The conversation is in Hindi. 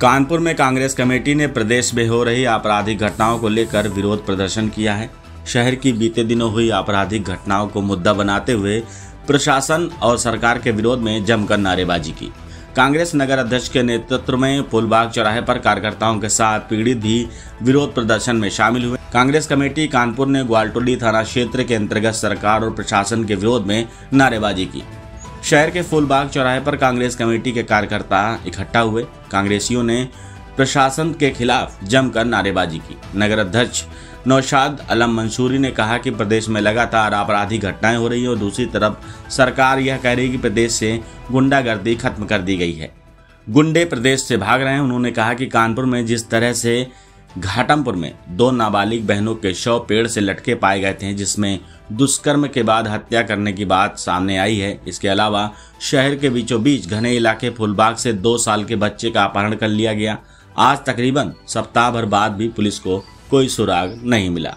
कानपुर में कांग्रेस कमेटी ने प्रदेश में हो रही आपराधिक घटनाओं को लेकर विरोध प्रदर्शन किया है। शहर की बीते दिनों हुई आपराधिक घटनाओं को मुद्दा बनाते हुए प्रशासन और सरकार के विरोध में जमकर नारेबाजी की। कांग्रेस नगर अध्यक्ष के नेतृत्व में फुलबाग चौराहे पर कार्यकर्ताओं के साथ पीड़ित भी विरोध प्रदर्शन में शामिल हुए। कांग्रेस कमेटी कानपुर ने ग्वालटोली थाना क्षेत्र के अंतर्गत सरकार और प्रशासन के विरोध में नारेबाजी की। शहर के फुलबाग चौराहे पर कांग्रेस कमेटी के कार्यकर्ता इकट्ठा हुए। कांग्रेसियों ने प्रशासन के खिलाफ जमकर नारेबाजी की। नगर अध्यक्ष नौशाद अलम मंसूरी ने कहा कि प्रदेश में लगातार आपराधिक घटनाएँ हो रही हैं और दूसरी तरफ़ सरकार यह कह रही है कि प्रदेश से गुंडागर्दी खत्म कर दी गई है। गुंडे प्रदेश से भाग रहे हैं। उन्होंने कहा कि कानपुर में जिस तरह से घाटमपुर में दो नाबालिग बहनों के शव पेड़ से लटके पाए गए थे, जिसमें दुष्कर्म के बाद हत्या करने की बात सामने आई है। इसके अलावा शहर के बीचों बीच घने इलाके फुलबाग से दो साल के बच्चे का अपहरण कर लिया गया। आज तकरीबन सप्ताह भर बाद भी पुलिस को कोई सुराग नहीं मिला।